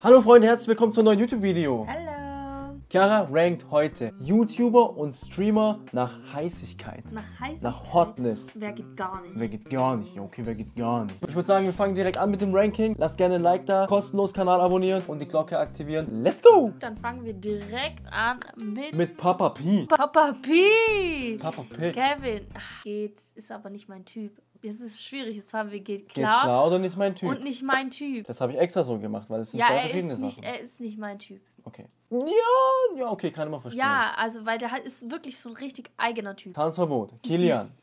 Hallo Freunde, herzlich willkommen zu einem neuen YouTube-Video. Hallo. Chiara rankt heute YouTuber und Streamer nach Heißigkeit. Nach Heißigkeit. Nach Hotness. Wer geht gar nicht? Wer geht gar nicht? Okay, wer geht gar nicht? Ich würde sagen, wir fangen direkt an mit dem Ranking. Lasst gerne ein Like da, kostenlos Kanal abonnieren und die Glocke aktivieren. Let's go! Dann fangen wir direkt an mit, Mit Papa P. Papa P. Papa P. Kevin. Ach, geht, ist aber nicht mein Typ. Jetzt ist es schwierig. Jetzt haben wir geht Geht klar, klar oder nicht mein Typ? und nicht mein Typ. Das habe ich extra so gemacht, weil es sind Ja, zwei er verschiedene ist, nicht, Sachen. er ist nicht mein Typ. Okay. Ja, ja, okay, kann ich mal verstehen. Ja, also weil der ist wirklich so ein richtig eigener Typ. Tanzverbot. Kilian.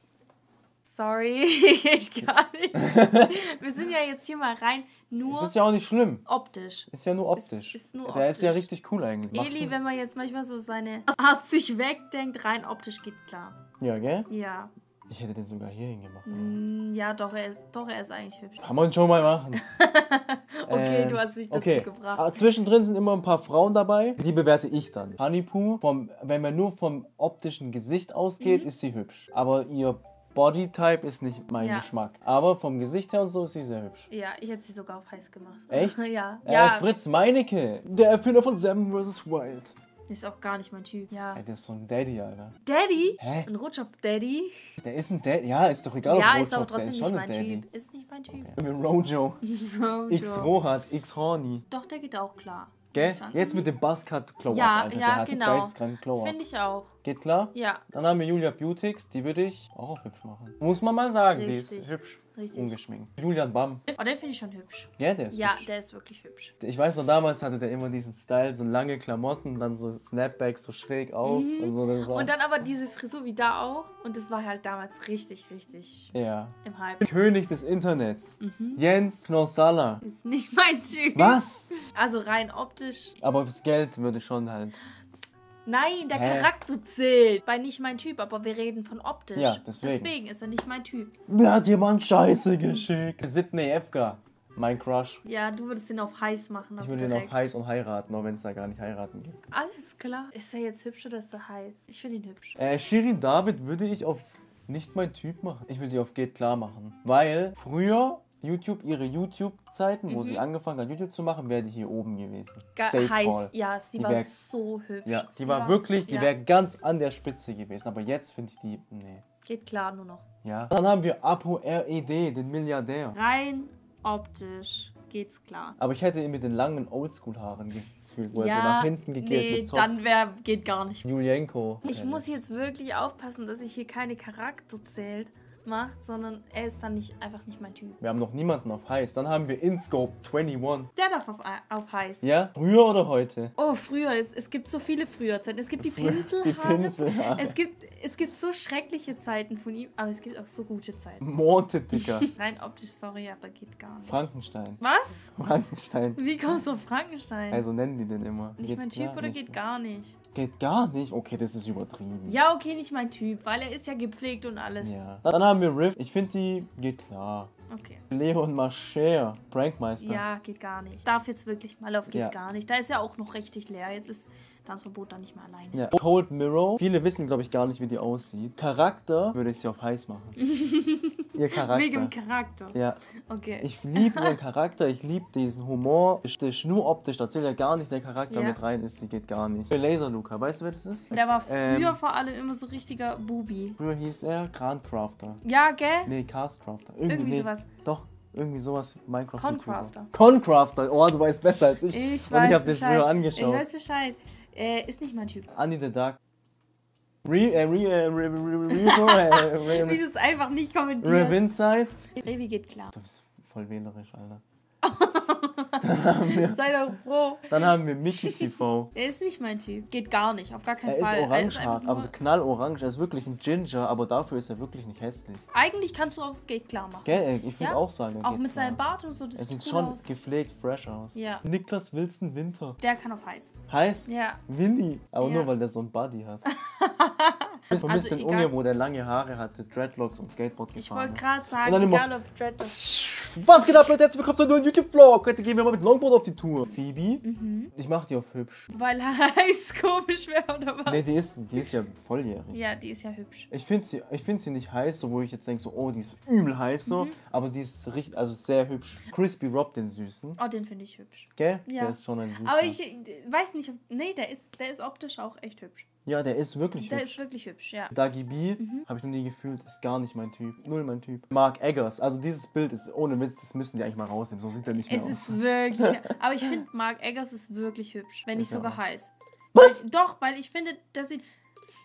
Sorry, geht gar nicht. wir sind ja jetzt hier mal rein, nur Es ist ja auch nicht schlimm. optisch. Ist ja nur optisch. ist nur Der ist ja optisch. richtig cool eigentlich. Macht Eli, wenn man jetzt manchmal so seine Art sich wegdenkt, rein optisch geht klar. Ja, gell? Ja. Ich hätte den sogar hier hingemacht. Mm, Ja, doch, er ist, doch, er ist eigentlich hübsch. Kann man schon mal machen. Okay, Ähm, du hast mich dazu okay. gebracht. Ah, Zwischendrin sind immer ein paar Frauen dabei. Die bewerte ich dann. Honeypoo, vom, wenn man nur vom optischen Gesicht ausgeht, Mhm. ist sie hübsch. Aber ihr Bodytype ist nicht mein Ja. Geschmack. Aber vom Gesicht her und so ist sie sehr hübsch. Ja, ich hätte sie sogar auf heiß gemacht. Echt? ja. Äh, Ja, Fritz Meinecke, der Erfinder von Seven vs. Wild. Ist auch gar nicht mein Typ. Ja. Ey, der ist so ein Daddy, Alter. Daddy? Hä? Ein Rutschopf Daddy? Der ist ein Daddy. Ja, ist doch egal, ja, ob ist aber trotzdem ist nicht mein ein Daddy. Typ. Ist nicht mein Typ. Mit Rojo. Rojo. X Rohat, X Horny. Doch, der geht auch klar. Gell? Jetzt mit dem Buzzcut Glow Ja, Alter. ja, der hat genau. geisteskranken Glow Finde ich auch. Geht klar? Ja, Dann haben wir Julia Beautix, die würde ich auch auf hübsch machen. Muss man mal sagen, die ist Richtig. hübsch. Richtig. Ungeschminkt. Julian Bam. oh, den finde ich schon hübsch. Ja, der ist Ja, hübsch. der ist wirklich hübsch. Ich weiß noch, damals hatte der immer diesen Style, so lange Klamotten, dann so Snapbacks so schräg auf und so. Das Mhm. Und dann aber diese Frisur wie da auch. Und das war halt damals richtig, richtig ja. im Hype. König des Internets. Mhm. Jens Knossalla. Ist nicht mein Typ. Was? Also rein optisch. Aber das Geld würde schon halt. Nein, der Hä? Charakter zählt. Bei nicht mein Typ, aber wir reden von optisch. Ja, deswegen. Deswegen ist er nicht mein Typ. Mir hat jemand Scheiße geschickt. Sidney Efka. Mein Crush. Ja, du würdest ihn auf heiß machen. Ich aber würde ihn auf heiß und heiraten, auch wenn es da gar nicht heiraten gibt. Alles klar. Ist er jetzt hübsch oder ist er heiß? Ich finde ihn hübsch. Äh, Shirin David würde ich auf nicht mein Typ machen. Ich würde die auf geht klar machen. Weil früher YouTube, ihre YouTube-Zeiten, wo sie angefangen hat, YouTube zu machen, wäre die hier oben gewesen. Mhm. Ga Safe heiß. Call. Ja, sie Die war wär- so hübsch. Ja, die Sie war wirklich, die ja, wäre ganz an der Spitze gewesen. Aber jetzt finde ich die, nee. Geht klar nur noch. Ja. Dann haben wir Apo RED, den Milliardär. Rein optisch geht's klar. Aber ich hätte ihn mit den langen Oldschool-Haaren gefühlt, wo er so ja, nach hinten gegelt nee, dann wär, geht gar nicht. Julienko. Ich Ja, muss jetzt wirklich aufpassen, dass ich hier keine Charakter zählt macht, sondern er ist dann nicht einfach nicht mein Typ. Wir haben noch niemanden auf heiß. Dann haben wir InScope 21. Der darf auf, auf heiß. Ja? Früher oder heute? Oh, früher, es, es gibt so viele Früherzeiten. Es gibt die Pinselhaare. die Pinselhaare. Es gibt, es gibt so schreckliche Zeiten von ihm, aber es gibt auch so gute Zeiten. Morted, Dicker. Rein optisch, sorry, aber geht gar nicht. Frankenstein. Was? Frankenstein. Wie kommst du auf Frankenstein? Also nennen die den immer. nicht Geht mein Typ oder geht gar nicht? Geht gar nicht? Okay, das ist übertrieben. Ja, okay, nicht mein Typ, weil er ist ja gepflegt und alles. Ja. Dann haben wir Riff. Ich finde die geht klar. Okay. Leon Mascher, Prankmeister. Ja, geht gar nicht. Darf jetzt wirklich mal auf geht Ja. gar nicht. Da ist ja auch noch richtig leer. Jetzt ist Tanzverbot dann nicht mehr alleine. Ja. Cold Mirror. Viele wissen, glaube ich, gar nicht, wie die aussieht. Charakter würde ich sie auf heiß machen. Ihr Charakter. Wegen dem Charakter. ja, Okay. ich liebe ihren Charakter, ich liebe diesen Humor. Ist nur optisch, da zählt ja gar nicht der Charakter Ja. mit rein, ist, sie geht gar nicht. Laser Luca, weißt du, wer das ist? Der war früher Ähm, vor allem immer so richtiger Bubi. Früher hieß er Grandcrafter. Ja, gell? Nee, Castcrafter. Irgendwie nee, sowas. Doch, irgendwie sowas. Minecraft. Concrafter. Concrafter. Oh, du weißt besser als ich. Ich Und weiß ich habe Bescheid. früher Ich angeschaut. weiß Bescheid. Äh, ist nicht mein Typ. Andy the Dark. Re, äh, re, äh, re, re, re, Rezo, äh, re, Wie re, du es einfach nicht kommentierst. Revinside. Revi geht klar. Du bist voll wählerisch, Alter. Sei doch froh. Dann haben wir Mickey TV. Er ist nicht mein Typ. Geht gar nicht. Auf gar keinen Er ist Fall. orange, einfach aber so knallorange. Er ist wirklich ein Ginger, aber dafür ist er wirklich nicht hässlich. Eigentlich kannst du auf Geht klar machen. Gell, ich würde Ja? auch sagen. er Auch mit klar. seinem Bart und so. Das Er sieht sieht cool schon aus. gepflegt, fresh aus. Ja. Niklas Wilson Winter. Der kann auf heiß. Heiß? Ja. Winnie. Aber Ja. nur, weil der so ein Buddy hat. Ich vermisse Also egal- Unge, wo der lange Haare hatte, Dreadlocks und Skateboard gefahren Ich wollte gerade sagen, dann immer- egal ob Dread Was geht ab, Leute? Herzlich willkommen zu einem neuen YouTube-Vlog. Heute gehen wir mal mit Longboard auf die Tour. Phoebe, ich mach die auf hübsch. Weil heiß komisch wäre oder was? Ne, die ist, die ist ja volljährig. Ja, die ist ja hübsch. Ich finde sie, ich find sie nicht heiß, so wo ich jetzt denke, so, oh, die ist übel heiß, so. Aber die ist richtig, also sehr hübsch. Crispy Rob, den Süßen. Oh, den finde ich hübsch. Gell? Ja. Der ist schon ein Süßer. Aber ich äh, weiß nicht, ob. Nee, der ist, der ist optisch auch echt hübsch. Ja, der ist wirklich Der hübsch. ist wirklich hübsch, ja. Dagi B, habe ich noch nie gefühlt, ist gar nicht mein Typ. Null mein Typ. Mark Eggers, also dieses Bild ist ohne Witz, das müssen die eigentlich mal rausnehmen. So sieht er nicht mehr Es aus. ist wirklich. aber ich finde, Mark Eggers ist wirklich hübsch. Wenn nicht sogar auch. heiß. Was? Weil, doch, weil ich finde, dass sie.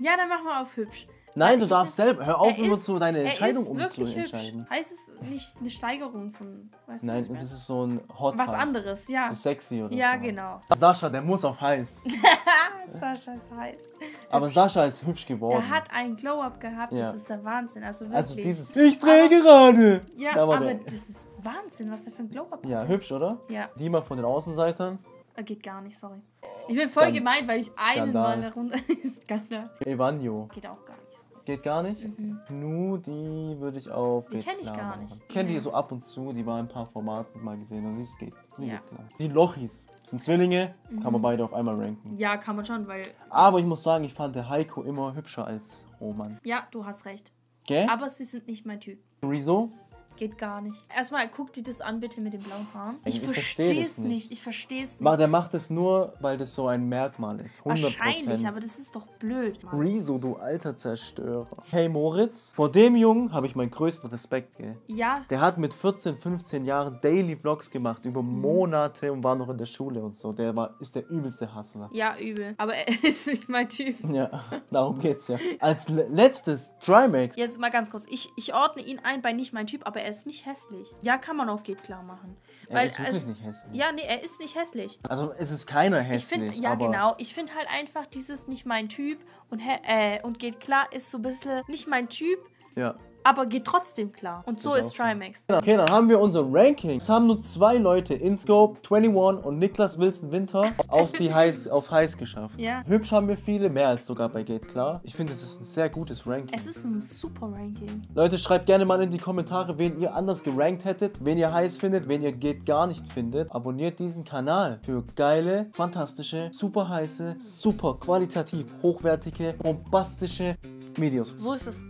Ja, dann machen wir auf hübsch. Nein, du darfst selber. Hör auf, er immer so deine Entscheidung umzuentscheiden. Heißt es nicht eine Steigerung von. Weißt du, Nein, was ich das ist so ein Hot was anderes, ja. So sexy oder ja, so. genau. Sascha, der muss auf heiß. Sascha ist heiß. Aber Sascha ist hübsch geworden. Der hat einen Glow-Up gehabt, Ja. das ist der Wahnsinn. Also wirklich. also dieses, ich drehe gerade. Ja, Da aber der. das ist Wahnsinn, was der für ein Glow-Up Ja, hat. hübsch, oder? Ja, Die mal von den Außenseitern. geht gar nicht, sorry. Ich bin voll Skan- gemeint, weil ich einen Skandal. Mal runter. Skandal. Evanjo. Geht auch gar nicht. Geht gar nicht. Nu, die würde ich auf. Mhm. Die geht kenn ich klar gar machen. nicht. Ich kenne die so ab und zu, die war in ein paar Formaten mal gesehen. Also es geht. Sie Ja. geht klar. Die Lochis sind Zwillinge, kann Mhm. man beide auf einmal ranken. Ja, kann man schon, weil. Aber ich muss sagen, ich fand der Heiko immer hübscher als Roman. Ja, du hast recht. Gell? Aber sie sind nicht mein Typ. Rezo? Geht gar nicht. Erstmal guck dir das an, bitte mit den blauen Haaren. Ich, Ich versteh verstehe es nicht. Ich verstehe es nicht. Der macht es nur, weil das so ein Merkmal ist. 100%. Wahrscheinlich, aber das ist doch blöd. Mann. Rezo, du alter Zerstörer. Hey Moritz, vor dem Jungen habe ich meinen größten Respekt, gell? Ja, Der hat mit 14, 15 Jahren Daily Vlogs gemacht über Mhm. Monate und war noch in der Schule und so. Der war, ist der übelste Hustler. ja, übel. Aber er ist nicht mein Typ. Ja, darum geht's ja. Als le letztes Trimax. Jetzt mal ganz kurz. Ich, ich ordne ihn ein bei nicht mein Typ, aber er ist nicht hässlich. Ja, kann man auf geht klar machen. Er Weil ist wirklich es, nicht hässlich. Ja, nee, er ist nicht hässlich. Also es ist keiner Ich hässlich. finde, ja aber genau, ich finde halt einfach dieses nicht mein Typ und, äh, und geht klar ist so ein bisschen nicht mein Typ, Ja. Aber geht trotzdem klar. Und so ist so. Trimax. Okay, dann haben wir unser Ranking. Es haben nur zwei Leute, InScope, 21 und Niklas Wilson Winter, auf die heiß, auf heiß geschafft. Ja. Hübsch haben wir viele, mehr als sogar bei Geht klar. Ich finde, es ist ein sehr gutes Ranking. Es ist ein super Ranking. Leute, schreibt gerne mal in die Kommentare, wen ihr anders gerankt hättet, wen ihr heiß findet, wen ihr geht gar nicht findet. Abonniert diesen Kanal für geile, fantastische, super heiße, super qualitativ hochwertige, bombastische Videos. So ist es.